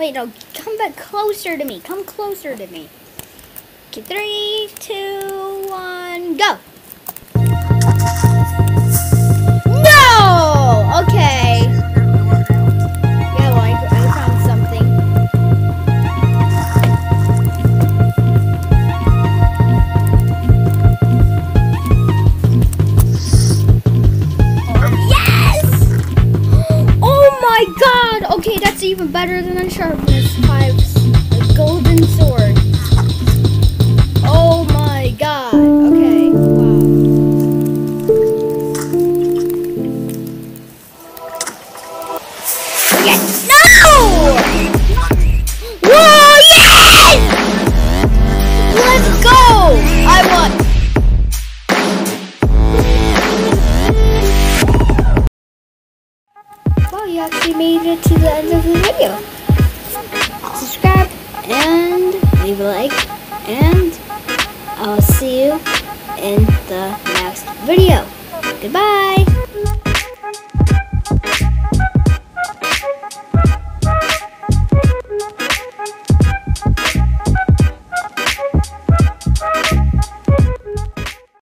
Wait, no, come back closer to me. Come closer to me. Okay, three, two, one, go. God! Okay, that's even better than a sharpness fives. A golden sword. Oh my god. Okay. Wow. Yes! No! Actually made it to the end of the video. Subscribe and leave a like, and I'll see you in the next video. Goodbye!